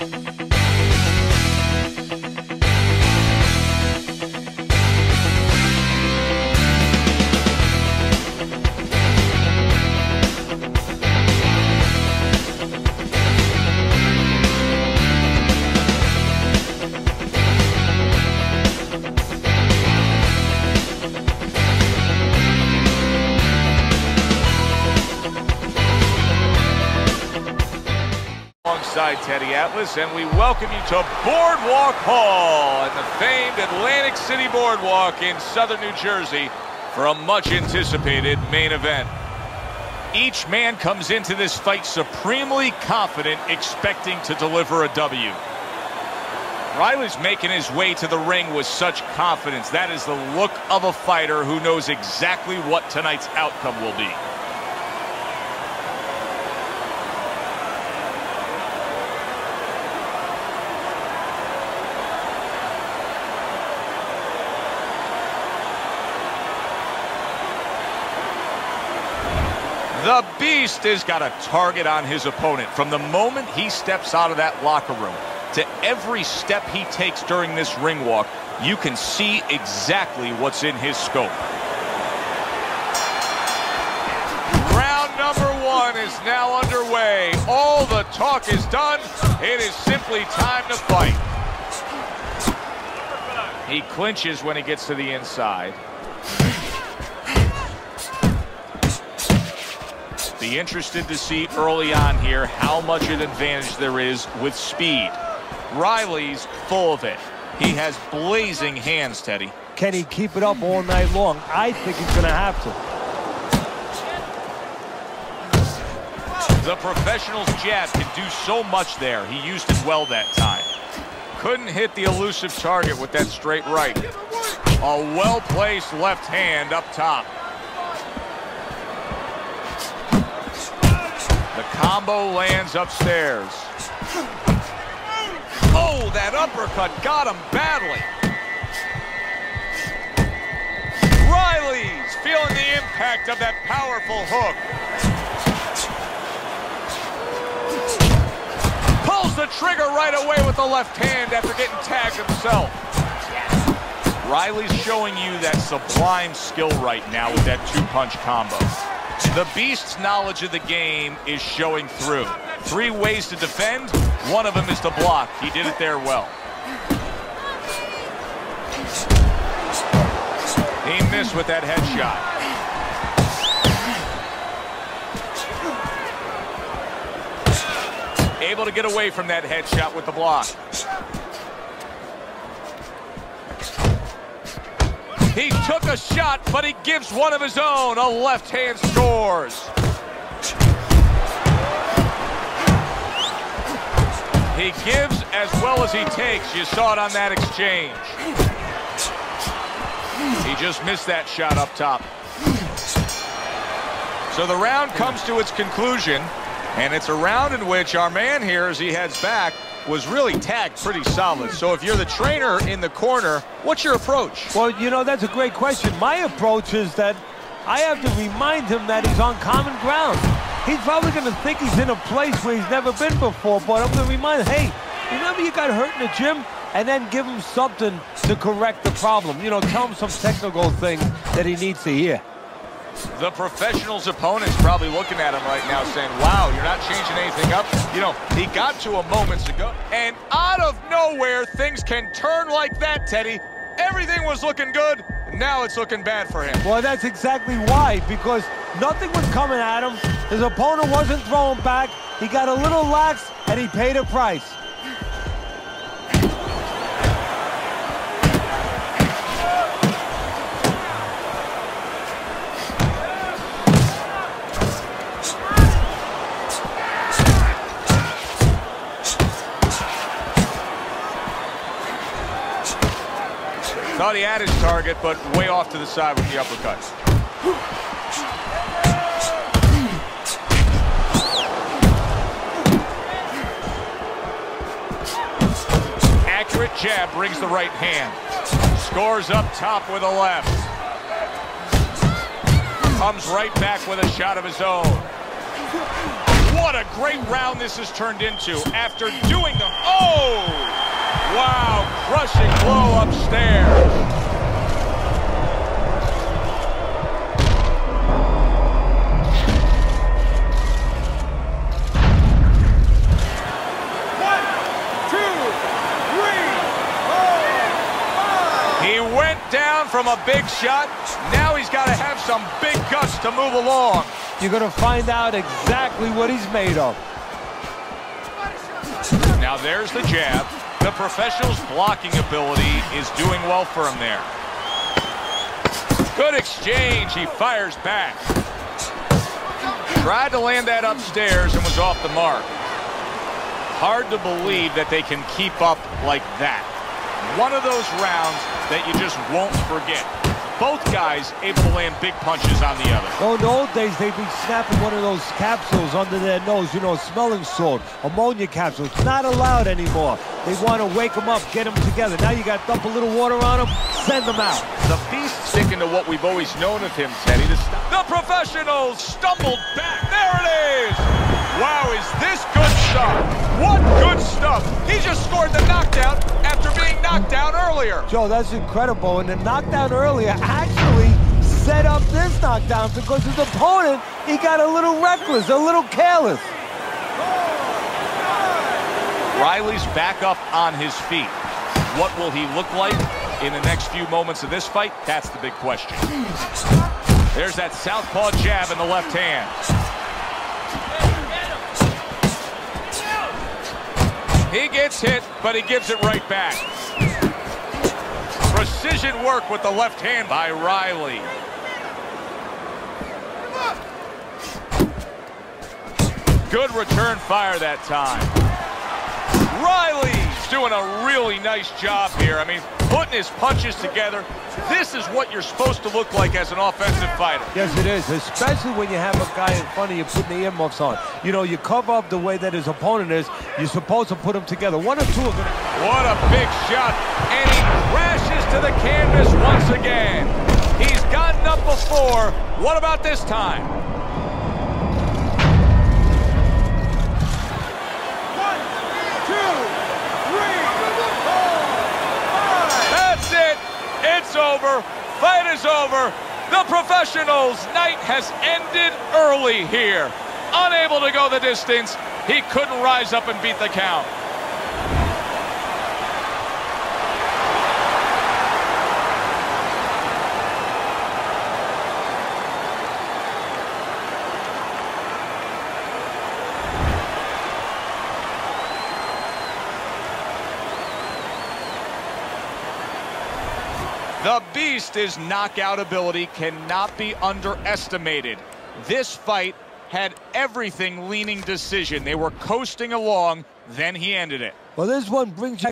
alongside Teddy Atlas, and we welcome you to Boardwalk Hall and the famed Atlantic City Boardwalk in southern New Jersey for a much anticipated main event. Each man comes into this fight supremely confident, expecting to deliver a W. Riley's making his way to the ring with such confidence. That is the look of a fighter who knows exactly what tonight's outcome will be. The Beast has got a target on his opponent from the moment he steps out of that locker room to every step he takes during this ring walk. You can see exactly what's in his scope. Round number one is now underway. All the talk is done. It is simply time to fight. He clinches when he gets to the inside. Be interested to see early on here how much of an advantage there is with speed. Riley's full of it. He has blazing hands, Teddy. Can he keep it up all night long? I think he's going to have to. The professional's jab can do so much there. He used it well that time. Couldn't hit the elusive target with that straight right. A well-placed left hand up top. Combo lands upstairs. Oh, that uppercut got him badly. Riley's feeling the impact of that powerful hook. Pulls the trigger right away with the left hand after getting tagged himself. Riley's showing you that sublime skill right now with that two-punch combo. The Beast's knowledge of the game is showing through. Three ways to defend. One of them is to block. He did it there well. He missed with that headshot. Able to get away from that headshot with the block. Took a shot, but he gives one of his own. A left hand scores. He gives as well as he takes. You saw it on that exchange. He just missed that shot up top. So the round comes to its conclusion, and it's a round in which our man here, as he heads back, was really tagged pretty solid. So if you're the trainer in the corner, what's your approach? Well, you know, that's a great question. My approach is that I have to remind him that he's on common ground. He's probably going to think he's in a place where he's never been before, but I'm going to remind him, hey, remember you got hurt in the gym? And then give him something to correct the problem. You know, tell him some technical thing that he needs to hear. The professional's opponent's probably looking at him right now saying, wow, you're not changing anything up. You know, he got to a moments ago. And out of nowhere, things can turn like that, Teddy. Everything was looking good. Now it's looking bad for him. Well, that's exactly why, because nothing was coming at him. His opponent wasn't throwing back. He got a little lax, and he paid a price. Thought he had his target, but way off to the side with the uppercuts. Accurate jab brings the right hand. Scores up top with a left. Comes right back with a shot of his own. What a great round this has turned into after doing the... Oh! Wow, crushing blow upstairs. down from a big shot. Now he's got to have some big guts to move along. You're going to find out exactly what he's made of. Now there's the jab. The professional's blocking ability is doing well for him there. Good exchange. He fires back. Tried to land that upstairs and was off the mark. Hard to believe that they can keep up like that. One of those rounds that you just won't forget. Both guys able to land big punches on the other. Oh, in the old days, they'd be snapping one of those capsules under their nose, you know, smelling salt, ammonia capsules. It's not allowed anymore. They want to wake them up, get them together. Now you got to dump a little water on them, send them out. The beast sticking to what we've always known of him, Teddy. The, the professionals stumbled back. There it is. Wow, is this good stuff? What good stuff. He just scored the knockdown after being knocked down earlier. Joe, that's incredible. And the knockdown earlier actually set up this knockdown because his opponent, he got a little reckless, a little careless. Riley's back up on his feet. What will he look like in the next few moments of this fight? That's the big question. There's that southpaw jab in the left hand. He gets hit, but he gives it right back. Precision work with the left hand by Riley. Good return fire that time. Riley's doing a really nice job here. I mean, putting his punches together. This is what you're supposed to look like as an offensive fighter. Yes, it is, especially when you have a guy in front of you putting the earmuffs on. You know, you cover up the way that his opponent is. You're supposed to put them together. One or two are going to... What a big shot. And he crashes to the canvas once again. He's gotten up before. What about this time? Is over. The professionals' night has ended early here. Unable to go the distance, he couldn't rise up and beat the count. The beast, knockout ability cannot be underestimated. This fight had everything leaning decision. They were coasting along, then he ended it. Well, this one brings you...